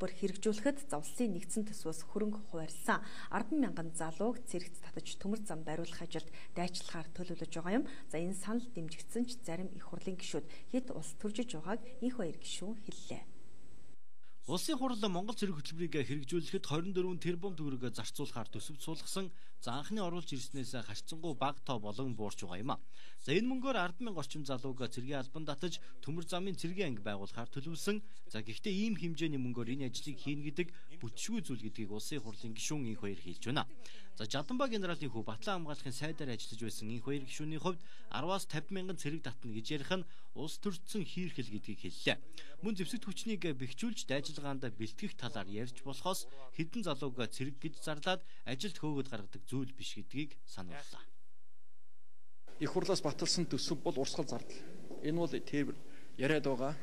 хөтөлбөр хэрэгжүүлэхэд завлсын нэгдсэн төсвөөс хөрөнгө хуваарлсан 10 мянган залууг цэрэгт татаж төмөр зам бариулах ажилд дайчилахаар төлөвлөж байгаа юм. За энэ санал дэмжигдсэн ч зарим их хурлын гишүүд хэд улс төржиж байгааг инх баяр гишүүн хэллээ. Улсын хурал Монгол цэрэг хөтөлбөрийг хэрэгжүүлэхэд 24 тэрбум төгрөг зарцуулахаар төсөв суулгасан за анхны оруулж ирснээс харьцангуй бага тоо болон буурч байгаа юм а. За энэ мөнгөөр 100000 орчим залууг цэргийн албан татаж төмөр замын цэргийн анги байгуулахаар төлөвлөсөн. За гэхдээ ийм хэмжээний мөнгөөр энэ ажлыг хийнэ гэдэг бүтшгүй зүйл гэдгийг улсын хурлын гишүүн инх баяр хэлж байна. За Жаданба генералын хүү Батлан хамгаалахын сайдаар ажиллаж байсан инх баяр гишүүний хувьд 10-аас 50 мянган цэрэг татна гэж ярих нь улс төрсөн хийрхэл гэдгийг хэллээ. Мөн зэвсэгт хүчнийг бэхжүүлж дайжлагаанд бэлтгэх талаар ярьж болохоос хідэн залууг цэрэг гэж зарлаад ажилд хөөгд гаргадаг зүйл биш гэдгийг санууллаа их хурлаас баталсан төсөв бол урсгал зардал. Энэ бол тээвэр яриад байгаа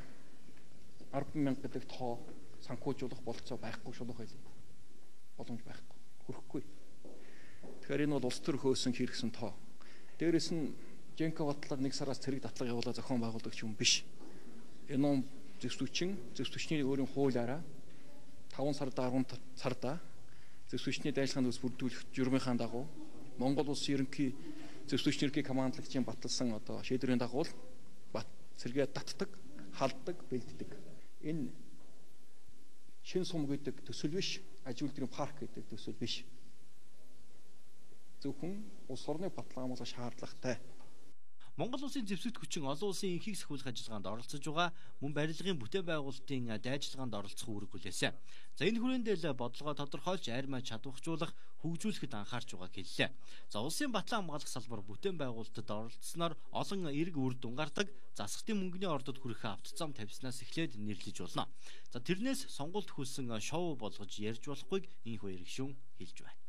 10 мянга гэдэг тоо санхүүжуулах болцоо байхгүй шулуух байлаа. Боломж байхгүй. Хүрэхгүй. Тэгэхээр энэ бол улс төр хөөсөн хэрэгсэн тоо. Дээрээс нь Женко батлаар нэг сараас цэрэг татлага явуулаа зохион байгуулдаг ч юм биш. Энэ ном зэвсвчэн зэвсвчний өөрийн хуулиараа 5 сарда 10 сарда зэвсвчний дайлагын төс бүрдүүлэх журмынхаа дагуу Монгол улс ерөнхий зөвсөж нэрхий командлагчийн баталсан одоо шийдвэрийн дагуу бат сэргээ татдаг, халддаг, бэлддэг. Энэ шин сум гэдэг төсөл биш, аж үйлдвэрийн парк гэдэг төсөл биш. Зөвхөн улс орны баталгаамаас шаардлагатай Монгол улсын зэвсэгт хүчин олон улсын инхийг сахиулах ажиллагаанд оролцож байгаа мөн барилгын бүтээн байгуулалтын дайчилгаанд оролцох үүрэг хүлээсэн. За энэ хүрээндээ л бодлогоо тодорхойлж армаа чадвархжуулах, хөгжүүлэхэд анхаарч байгааг хэллээ. За улсын батлан хамгаалах салбар бүтээн байгуулалтад оролцсноор олон эрг үр дүн гардаг, засгийн мөнгөний ордод хүрэх авто зам тавьснаас эхлээд нэрлэж болно. За тэрнээс сонгуульд хүссэн шоу болгож ярьж болохгүйг энэ хоёр гишүүн хэлж байна.